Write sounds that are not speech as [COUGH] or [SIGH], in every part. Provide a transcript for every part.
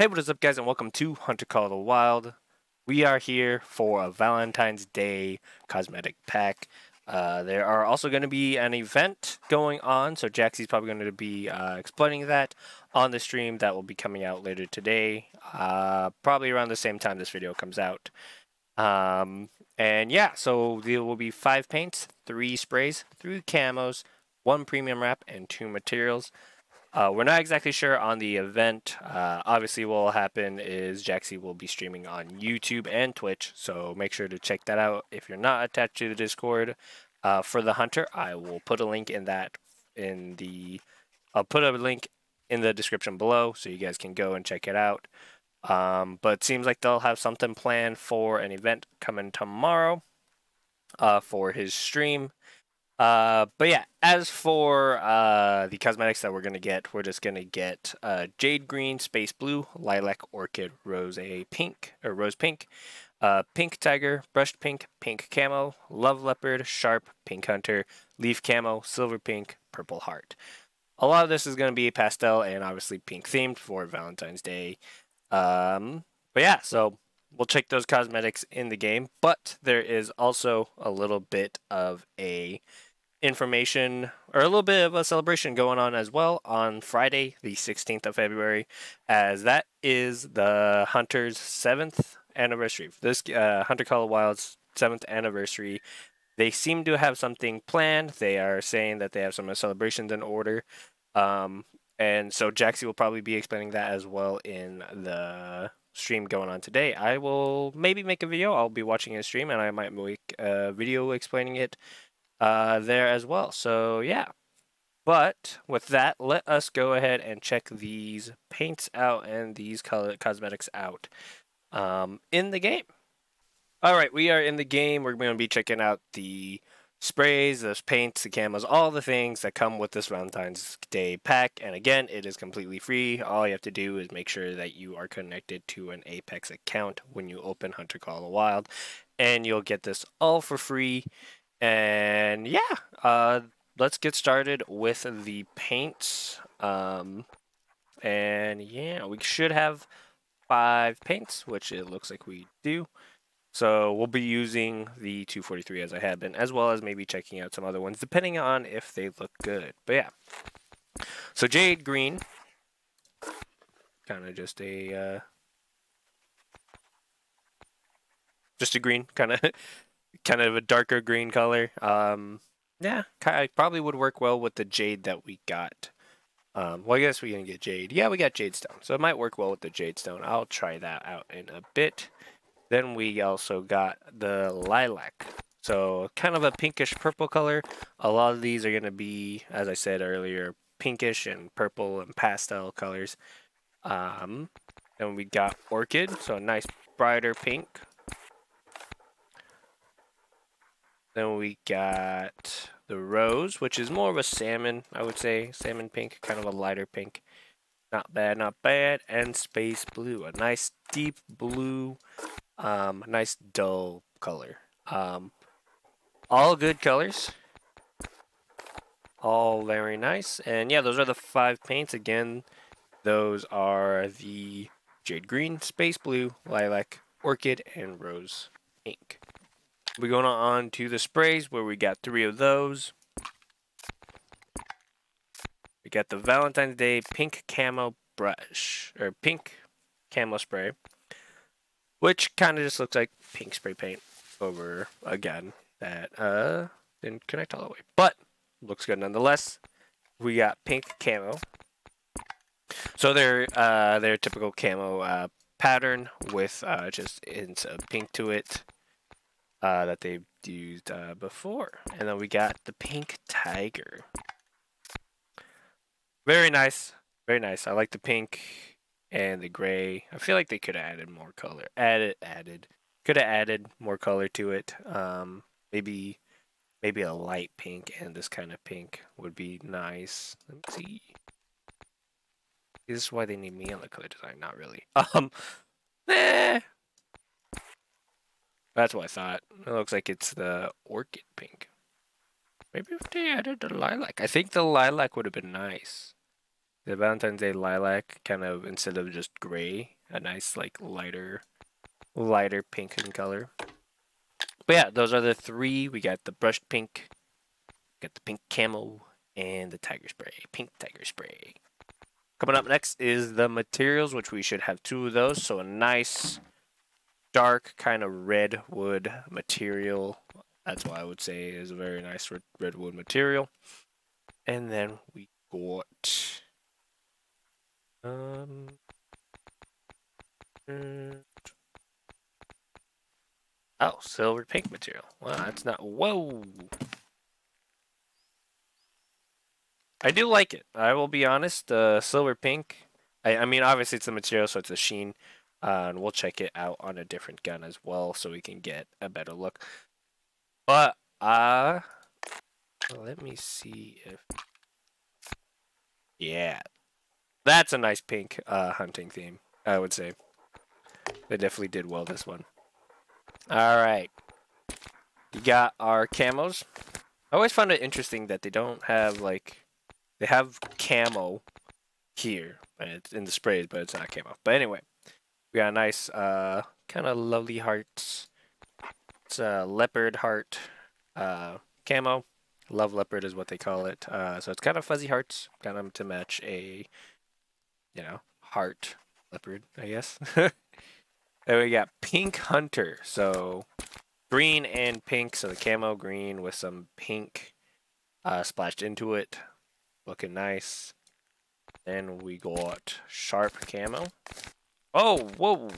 Hey, what is up, guys, and welcome to Hunter Call of the Wild. We are here for a Valentine's Day cosmetic pack. Uh, there are also going to be an event going on, so Jaxie's probably going to be uh, explaining that on the stream that will be coming out later today, uh, probably around the same time this video comes out. Um, and yeah, so there will be five paints, three sprays, three camos, one premium wrap, and two materials. Uh, we're not exactly sure on the event. Uh, obviously, what will happen is Jaxie will be streaming on YouTube and Twitch, so make sure to check that out. If you're not attached to the Discord uh, for the Hunter, I will put a link in that in the. I'll put a link in the description below, so you guys can go and check it out. Um, but it seems like they'll have something planned for an event coming tomorrow uh, for his stream. Uh, but yeah, as for uh, the cosmetics that we're going to get, we're just going to get uh, Jade Green, Space Blue, Lilac, Orchid, Rose a Pink, or Rose Pink, uh, Pink Tiger, Brushed Pink, Pink Camo, Love Leopard, Sharp, Pink Hunter, Leaf Camo, Silver Pink, Purple Heart. A lot of this is going to be pastel and obviously pink themed for Valentine's Day. Um, but yeah, so we'll check those cosmetics in the game, but there is also a little bit of a information or a little bit of a celebration going on as well on Friday, the 16th of February, as that is the Hunter's seventh anniversary. This uh, Hunter Call of Wild's seventh anniversary. They seem to have something planned. They are saying that they have some celebrations in order. Um, and so Jaxie will probably be explaining that as well in the stream going on today. I will maybe make a video. I'll be watching a stream and I might make a video explaining it uh, there as well. So yeah. But with that, let us go ahead and check these paints out and these color cosmetics out um, in the game. All right, we are in the game. We're going to be checking out the sprays, the paints, the camos, all the things that come with this Valentine's Day pack. And again, it is completely free. All you have to do is make sure that you are connected to an Apex account when you open Hunter Call of the Wild, and you'll get this all for free. And yeah, uh, let's get started with the paints. Um, and yeah, we should have five paints, which it looks like we do. So we'll be using the 243 as I have been, as well as maybe checking out some other ones, depending on if they look good. But yeah. So Jade Green, kind of just a, uh, just a green, kind of [LAUGHS] kind of a darker green color. Um, yeah, probably would work well with the jade that we got. Um, well, I guess we can get jade. Yeah, we got jade stone, so it might work well with the jade stone. I'll try that out in a bit. Then we also got the lilac. So kind of a pinkish purple color. A lot of these are going to be, as I said earlier, pinkish and purple and pastel colors. Um, then we got orchid, so a nice brighter pink. Then we got the rose, which is more of a salmon, I would say. Salmon pink, kind of a lighter pink. Not bad, not bad. And space blue, a nice deep blue, um, nice dull color. Um, all good colors. All very nice. And yeah, those are the five paints. Again, those are the jade green, space blue, lilac, orchid, and rose pink. We're going on to the sprays where we got three of those. We got the Valentine's Day pink camo brush, or pink camo spray, which kind of just looks like pink spray paint over again that uh didn't connect all the way, but looks good nonetheless. We got pink camo. So they're uh, their typical camo uh, pattern with uh, just hints of pink to it uh, that they've used uh, before. And then we got the pink tiger. Very nice. Very nice. I like the pink and the gray. I feel like they could have added more color. Added, added. Could have added more color to it. Um, maybe, maybe a light pink and this kind of pink would be nice. Let me see. This is why they need me on the color design. Not really. [LAUGHS] Um, [LAUGHS] eh, that's what I thought. It looks like it's the orchid pink. Maybe if they added the lilac. I think the lilac would have been nice. the Valentine's Day lilac, kind of instead of just gray, a nice like lighter, lighter pink in color. But yeah, those are the three. We got the brushed pink, got the pink camo, and the tiger spray, pink tiger spray. Coming up next is the materials, which we should have two of those. So a nice dark kind of redwood material. That's why I would say is a very nice red, redwood material. And then we got um Oh, silver pink material. Well, that's not whoa. I do like it. I will be honest. Uh, silver pink. I, I mean, obviously it's a material, so it's a sheen. Uh, and we'll check it out on a different gun as well, so we can get a better look. But uh, let me see if. Yeah, that's a nice pink uh, hunting theme. I would say they definitely did well this one. All right, you got our camos. I always found it interesting that they don't have like they have camo here, and it's in the sprays, but it's not camo. But anyway, we got a nice, uh, kind of lovely hearts. It's a leopard heart, uh, camo. Love leopard is what they call it. Uh, so it's kind of fuzzy hearts, kind of to match a, you know, heart leopard, I guess. [LAUGHS] and we got pink hunter. So green and pink. So the camo green with some pink uh, splashed into it. Looking nice. Then we got sharp camo. Oh, whoa.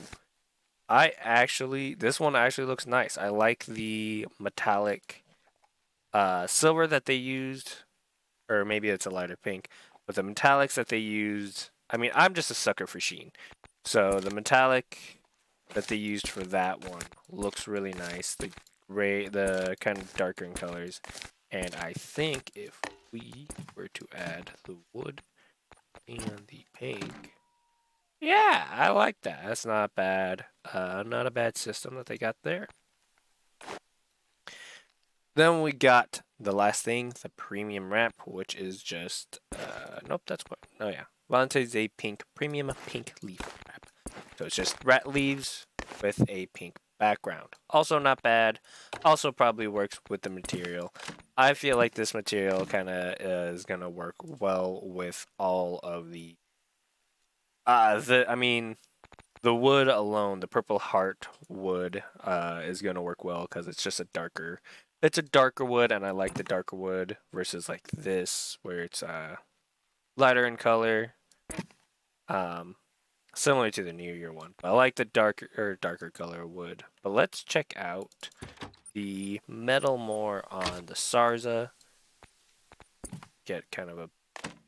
I actually, this one actually looks nice. I like the metallic uh, silver that they used. Or maybe it's a lighter pink. But the metallics that they used, I mean, I'm just a sucker for sheen. So the metallic that they used for that one looks really nice. The gray, the kind of darker in colors. And I think if we were to add the wood and the pink, yeah, I like that. That's not bad. Uh, not a bad system that they got there. Then we got the last thing, the premium wrap, which is just, uh, nope, that's what, oh yeah, Valentine's Day pink, premium pink leaf wrap. So it's just rat leaves with a pink background. Also not bad. Also probably works with the material. I feel like this material kind of is going to work well with all of the uh the I mean the wood alone, the purple heart wood uh is going to work well cuz it's just a darker it's a darker wood and I like the darker wood versus like this where it's uh lighter in color. Um similar to the New Year one. I like the darker or darker color wood. But let's check out the metal more on the Sarza. Get kind of a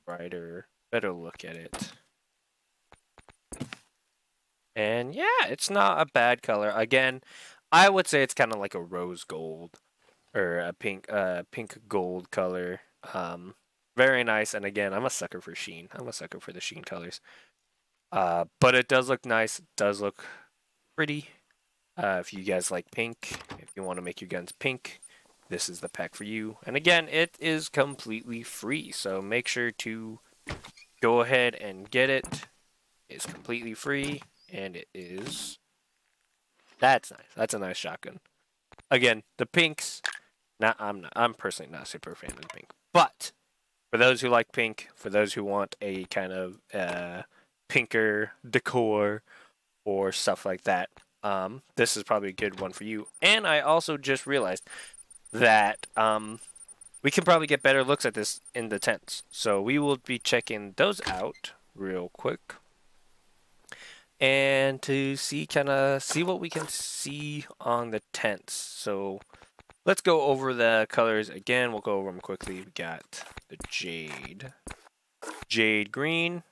brighter, better look at it. And yeah, it's not a bad color. Again, I would say it's kind of like a rose gold or a pink uh pink gold color. Um very nice and again, I'm a sucker for sheen. I'm a sucker for the sheen colors. Uh, but it does look nice. It does look pretty. Uh, if you guys like pink, if you want to make your guns pink, this is the pack for you. And again, it is completely free. So make sure to go ahead and get it. It's completely free. And it is... That's nice. That's a nice shotgun. Again, the pinks... Not, I'm not. I'm personally not super fan of the pink. But for those who like pink, for those who want a kind of uh, pinker decor or stuff like that, um, this is probably a good one for you. And I also just realized that um, we can probably get better looks at this in the tents. So we will be checking those out real quick. And to see kind of see what we can see on the tents. So let's go over the colors again. We'll go over them quickly. We got the jade, jade green,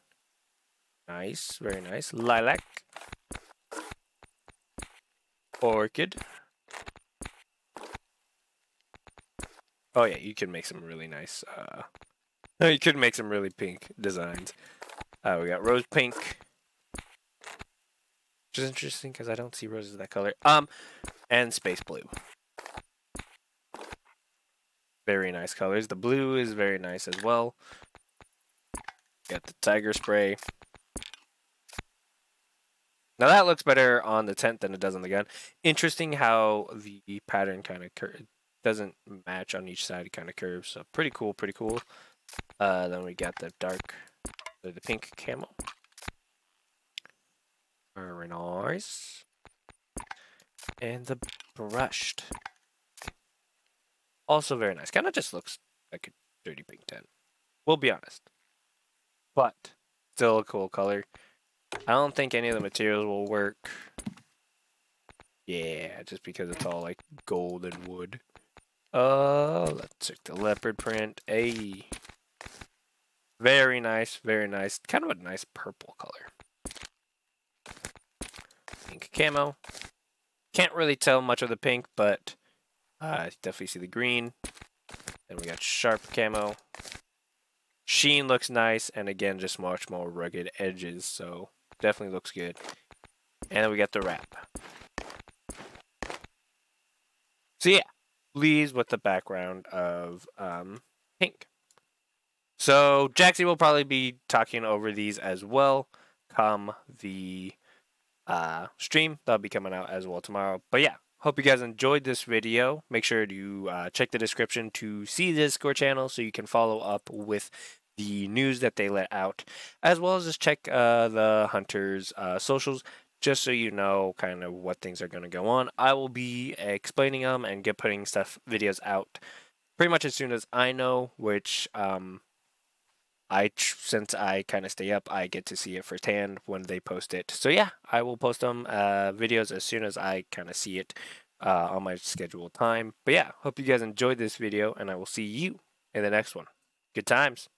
Nice, very nice. Lilac. Orchid. Oh yeah, you can make some really nice, uh, no, [LAUGHS] you could make some really pink designs. Uh, we got rose pink. Which is interesting because I don't see roses that color. Um, and space blue. Very nice colors. The blue is very nice as well. got the tiger spray. Now that looks better on the tent than it does on the gun. Interesting how the pattern kind of cur- doesn't match on each side. It kind of curves. So pretty cool, pretty cool. Uh, then we got the dark, the pink camo. Very nice. And the brushed. Also very nice. Kind of just looks like a dirty pink tent. We'll be honest. But still a cool color. I don't think any of the materials will work. Yeah, just because it's all like gold and wood. Uh, let's check the leopard print. A very nice, very nice. Kind of a nice purple color. Pink camo. Can't really tell much of the pink, but uh, definitely see the green. Then we got sharp camo. Sheen looks nice, and again, just much more rugged edges, so definitely looks good. And then we got the wrap. So yeah, pleased with the background of um, pink. So Jaxie will probably be talking over these as well come the uh, stream. That'll be coming out as well tomorrow. But yeah, hope you guys enjoyed this video. Make sure to uh, check the description to see the Discord channel so you can follow up with the news that they let out, as well as just check uh, the Hunters' uh, socials just so you know kind of what things are going to go on. I will be explaining them and get putting stuff videos out pretty much as soon as I know, which um, I since I kind of stay up, I get to see it firsthand when they post it. So yeah, I will post them uh, videos as soon as I kind of see it uh, on my scheduled time. But yeah, hope you guys enjoyed this video, and I will see you in the next one. Good times.